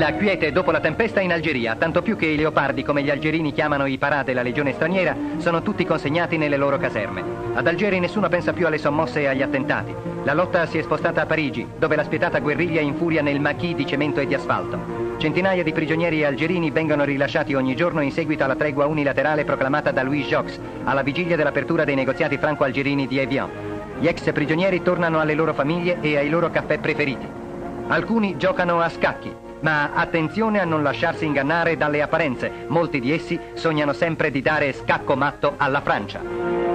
La quiete dopo la tempesta in Algeria, tanto più che i leopardi, come gli algerini chiamano i parà della legione straniera, sono tutti consegnati nelle loro caserme. Ad Algeri nessuno pensa più alle sommosse e agli attentati. La lotta si è spostata a Parigi, dove la spietata guerriglia infuria nel maquis di cemento e di asfalto. Centinaia di prigionieri algerini vengono rilasciati ogni giorno in seguito alla tregua unilaterale proclamata da Louis Jox, alla vigilia dell'apertura dei negoziati franco-algerini di Evian. Gli ex prigionieri tornano alle loro famiglie e ai loro caffè preferiti. Alcuni giocano a scacchi, ma attenzione a non lasciarsi ingannare dalle apparenze. Molti di essi sognano sempre di dare scacco matto alla Francia.